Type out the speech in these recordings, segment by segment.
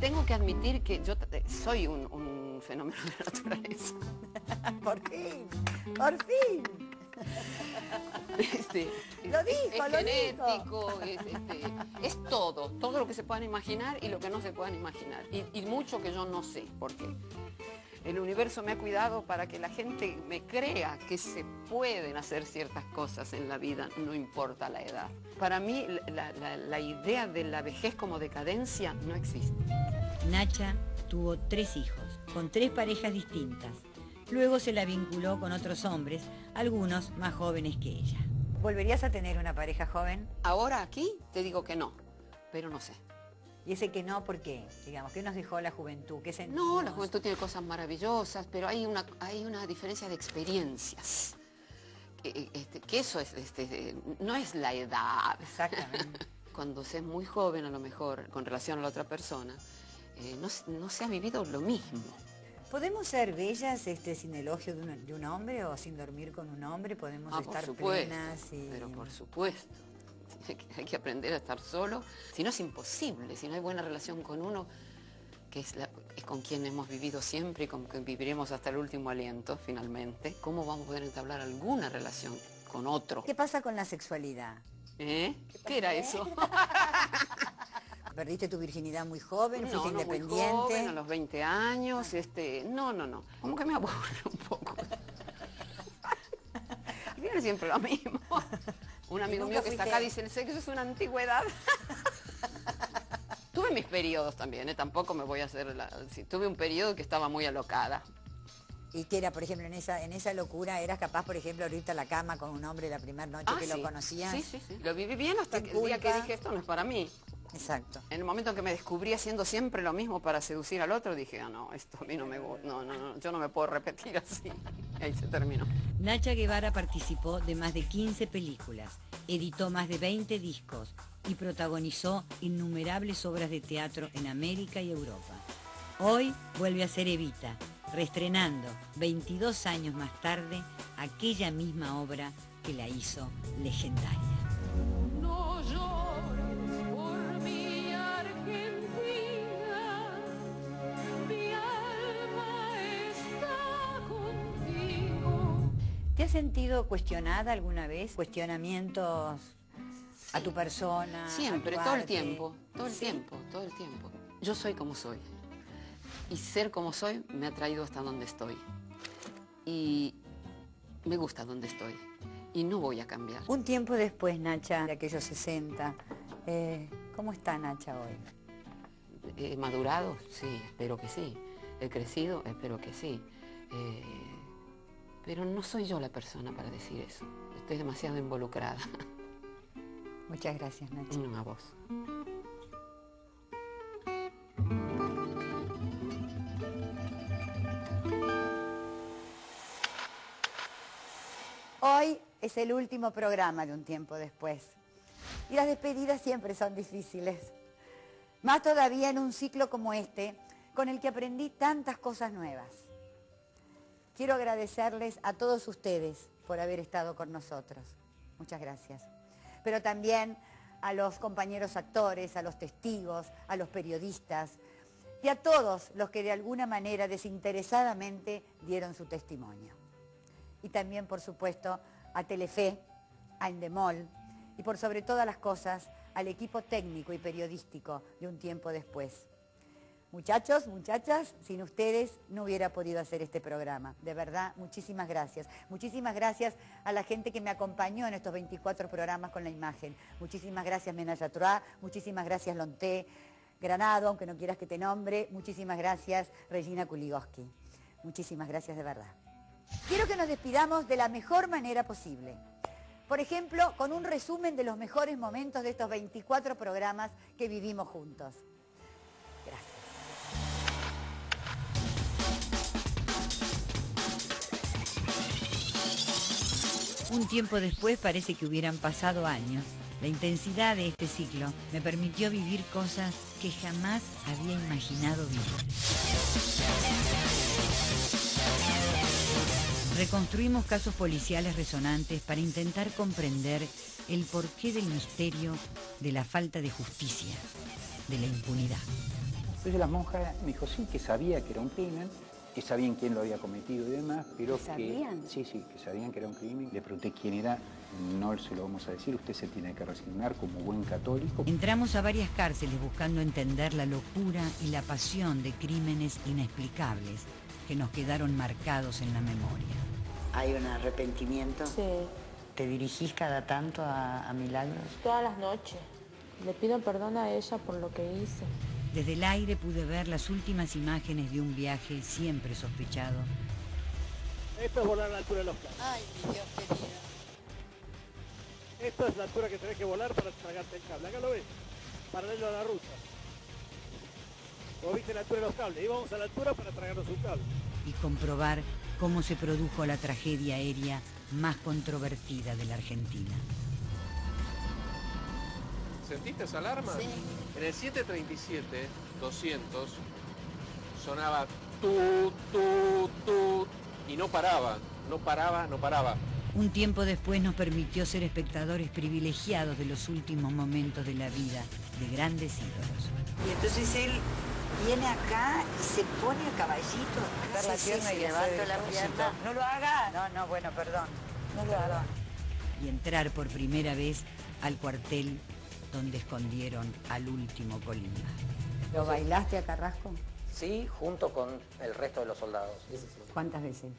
tengo que admitir que yo soy un, fenómeno de naturaleza. por fin, por fin. Este, lo dijo, es, lo genético, Es, este, es, todo, todo lo que se puedan imaginar y lo que no se puedan imaginar. Y, y mucho que yo no sé por qué. El universo me ha cuidado para que la gente me crea que se pueden hacer ciertas cosas en la vida, no importa la edad. Para mí la, idea de la vejez como decadencia no existe. Nacha tuvo tres hijos, con tres parejas distintas. Luego se la vinculó con otros hombres, algunos más jóvenes que ella. ¿Volverías a tener una pareja joven? Ahora aquí te digo que no, pero no sé. Y ese que no, ¿por qué? Digamos, ¿qué nos dejó la juventud? ¿Qué No, la juventud tiene cosas maravillosas, pero hay una, hay una diferencia de experiencias. Que, este, eso es, este, no es la edad. Exactamente. Cuando se es muy joven, a lo mejor, con relación a la otra persona, eh, no, se ha vivido lo mismo. ¿Podemos ser bellas este, sin elogio de un, hombre o sin dormir con un hombre? ¿Podemos ah, estar plenas? Pero por supuesto. hay que aprender a estar solo, si no es imposible, si no hay buena relación con uno, que es, con quien hemos vivido siempre y con quien viviremos hasta el último aliento, finalmente, ¿cómo vamos a poder entablar alguna relación con otro? ¿Qué pasa con la sexualidad? ¿Eh? ¿Qué, era eso? ¿Perdiste tu virginidad muy joven? ¿Fuiste no, independiente? Muy joven, a los 20 años, este... No, no, no. Como que me aburre un poco. Viene siempre lo mismo. Un amigo mío que está acá dice, el sexo es una antigüedad. tuve mis periodos también, ¿eh? tampoco me voy a hacer la... tuve un periodo que estaba muy alocada. ¿Y que era, por ejemplo, en esa, en esa locura, eras capaz, por ejemplo, ahorita a la cama con un hombre la primera noche ah, que lo conocías? Sí, sí, sí. Lo viví bien hasta el día que dije, esto no es para mí. Exacto. En el momento en que me descubrí haciendo siempre lo mismo para seducir al otro, dije, ah, no, esto a mí no me gusta, no, no, no, yo no me puedo repetir así. Y ahí se terminó. Nacha Guevara participó de más de 15 películas, editó más de 20 discos y protagonizó innumerables obras de teatro en América y Europa. Hoy vuelve a ser Evita, reestrenando 22 años más tarde aquella misma obra que la hizo legendaria. ¿Te has sentido cuestionada alguna vez? ¿Cuestionamientos a tu persona? Siempre, todo el tiempo, todo el tiempo, todo el tiempo. Yo soy como soy. Y ser como soy me ha traído hasta donde estoy. Y me gusta donde estoy. Y no voy a cambiar. Un tiempo después, Nacha, de aquellos 60, eh, ¿cómo está Nacha hoy? ¿He madurado? Sí, espero que sí. ¿He crecido? Espero que sí. Eh, pero no soy yo la persona para decir eso. Estoy demasiado involucrada. Muchas gracias, Nacho. No, a vos. Hoy es el último programa de un tiempo después. Y las despedidas siempre son difíciles. Más todavía en un ciclo como este, con el que aprendí tantas cosas nuevas. Quiero agradecerles a todos ustedes por haber estado con nosotros. Muchas gracias. Pero también a los compañeros actores, a los testigos, a los periodistas y a todos los que de alguna manera desinteresadamente dieron su testimonio. Y también, por supuesto, a Telefe, a Endemol y por sobre todas las cosas al equipo técnico y periodístico de un tiempo después. Muchachos, muchachas, sin ustedes no hubiera podido hacer este programa. De verdad, muchísimas gracias. Muchísimas gracias a la gente que me acompañó en estos 24 programas con la imagen. Muchísimas gracias Menaya muchísimas gracias Lonté, Granado, aunque no quieras que te nombre. Muchísimas gracias Regina Kuligoski. Muchísimas gracias de verdad. Quiero que nos despidamos de la mejor manera posible. Por ejemplo, con un resumen de los mejores momentos de estos 24 programas que vivimos juntos. Gracias. Un tiempo después parece que hubieran pasado años. La intensidad de este ciclo me permitió vivir cosas que jamás había imaginado vivir. Reconstruimos casos policiales resonantes para intentar comprender el porqué del misterio de la falta de justicia, de la impunidad. Entonces la monja me dijo, sí, que sabía que era un crimen, que sabían quién lo había cometido y demás, pero que... ¿Sabían? Sí, sí, que sabían que era un crimen. Le pregunté quién era, no se lo vamos a decir, usted se tiene que resignar como buen católico. Entramos a varias cárceles buscando entender la locura y la pasión de crímenes inexplicables que nos quedaron marcados en la memoria. ¿Hay un arrepentimiento? Sí, ¿Te dirigís cada tanto a, a Milagros? todas las noches. Le pido perdón a ella por lo que hice. Desde el aire pude ver las últimas imágenes de un viaje siempre sospechado. Esto es volar a la altura de los planos. Ay, mi Dios querido. Esto es la altura que tenés que volar para tragarte el cable. Acá lo ves, paralelo a la ruta. Vos viste la altura de los cables. Íbamos a la altura para tragarnos un cable. y comprobar cómo se produjo la tragedia aérea más controvertida de la Argentina. ¿Sentiste esa alarma? Sí. En el 737 200 sonaba tu, tu, tu y no paraba, no paraba, no paraba. Un tiempo después nos permitió ser espectadores privilegiados de los últimos momentos de la vida de grandes ídolos. Y entonces él viene acá y se pone a caballito. La Sí, y el la pierna. No lo hagas. No, no, bueno, perdón. No lo hagas. y entrar por primera vez al cuartel donde escondieron al último Colima. ¿Lo bailaste a Carrasco? Sí, junto con el resto de los soldados. ¿Cuántas veces?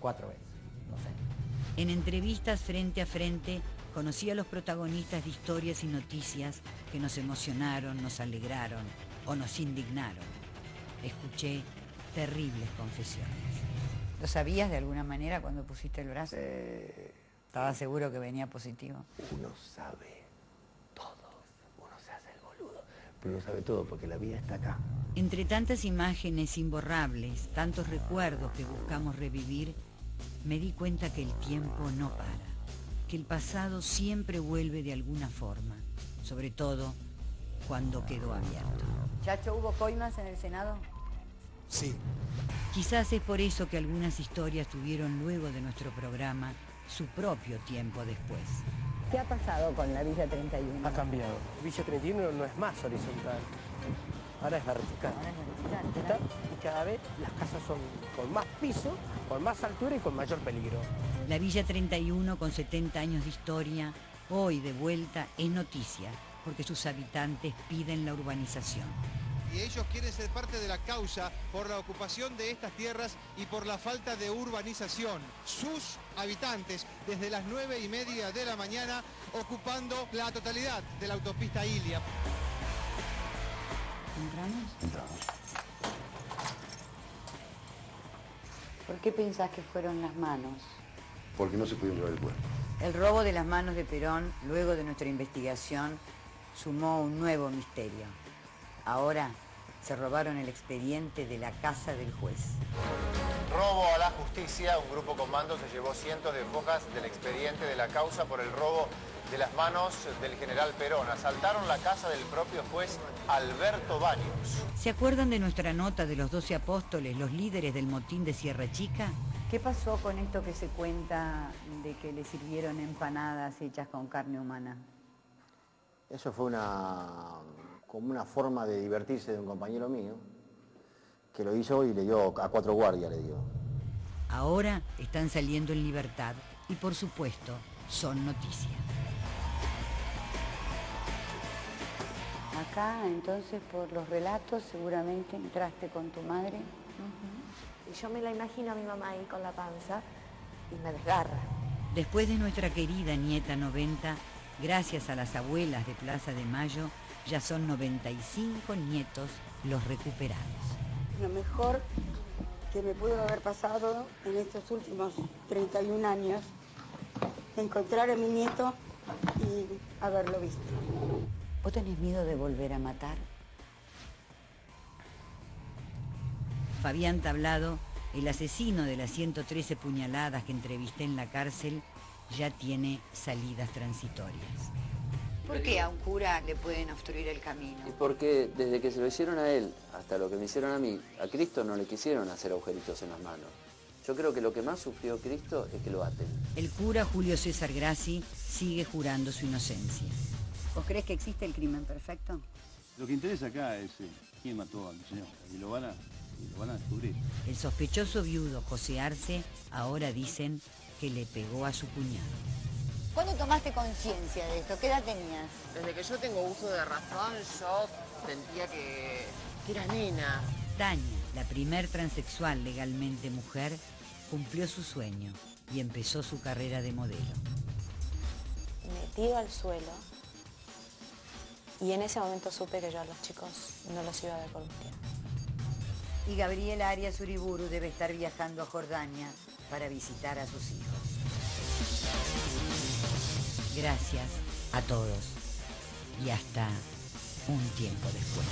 Cuatro veces, no sé. En entrevistas frente a frente conocí a los protagonistas de historias y noticias que nos emocionaron, nos alegraron o nos indignaron. Escuché terribles confesiones. ¿Lo sabías de alguna manera cuando pusiste el brazo? ¿Estabas seguro que venía positivo? Uno sabe todo, uno se hace el boludo, pero uno sabe todo porque la vida está acá. Entre tantas imágenes imborrables, tantos recuerdos que buscamos revivir, me di cuenta que el tiempo no para, que el pasado siempre vuelve de alguna forma, sobre todo cuando quedó abierto. Chacho, ¿hubo coimas en el Senado? Sí. Quizás es por eso que algunas historias tuvieron luego de nuestro programa su propio tiempo después. ¿Qué ha pasado con la Villa 31? Ha cambiado. Villa 31 no es más horizontal, ahora es vertical. Ahora es vertical, ¿Está? Y cada vez las casas son con más piso, con más altura y con mayor peligro. La Villa 31, con 70 años de historia, hoy de vuelta es noticia, porque sus habitantes piden la urbanización. Y ellos quieren ser parte de la causa por la ocupación de estas tierras y por la falta de urbanización. Sus habitantes, desde las nueve y media de la mañana, ocupando la totalidad de la autopista Ilia. ¿Entramos? Entramos. ¿Por qué pensás que fueron las manos? Porque no se pudieron robar el cuerpo. El robo de las manos de Perón, luego de nuestra investigación, sumó un nuevo misterio. Ahora se robaron el expediente de la casa del juez. Robo a la justicia. Un grupo comando se llevó cientos de hojas del expediente de la causa por el robo de las manos del general Perón. Asaltaron la casa del propio juez Alberto Baños. ¿Se acuerdan de nuestra nota de los doce apóstoles, los líderes del motín de Sierra Chica? ¿Qué pasó con esto que se cuenta de que le sirvieron empanadas hechas con carne humana? Eso fue una, como una forma de divertirse de un compañero mío, que lo hizo y le dio a cuatro guardias, le dio. Ahora están saliendo en libertad y por supuesto son noticia. Acá, entonces, por los relatos, seguramente entraste con tu madre. Y yo me la imagino a mi mamá ahí con la panza y me desgarra. Después de nuestra querida nieta 90, gracias a las abuelas de Plaza de Mayo, ya son 95 nietos los recuperados. Lo mejor que me pudo haber pasado en estos últimos 31 años, encontrar a mi nieto y haberlo visto. ¿Vos tenés miedo de volver a matar? Fabián Tablado, el asesino de las 113 puñaladas que entrevisté en la cárcel, ya tiene salidas transitorias. ¿Por qué a un cura le pueden obstruir el camino? Y porque desde que se lo hicieron a él hasta lo que me hicieron a mí, a Cristo no le quisieron hacer agujeritos en las manos. Yo creo que lo que más sufrió Cristo es que lo aten. El cura Julio César Grassi sigue jurando su inocencia. ¿Vos crees que existe el crimen perfecto? Lo que interesa acá es eh, quién mató a mi señora y lo van a, y lo van a descubrir. El sospechoso viudo José Arce ahora dicen que le pegó a su cuñado. ¿Cuándo tomaste conciencia de esto? ¿Qué edad tenías? Desde que yo tengo uso de razón, yo sentía que, que era nena. Tania, la primer transexual legalmente mujer, cumplió su sueño y empezó su carrera de modelo. Metido al suelo y en ese momento supe que yo a los chicos no los iba a ver por un tiempo. Y Gabriela Arias Uriburu debe estar viajando a Jordania para visitar a sus hijos. Gracias a todos y hasta un tiempo después.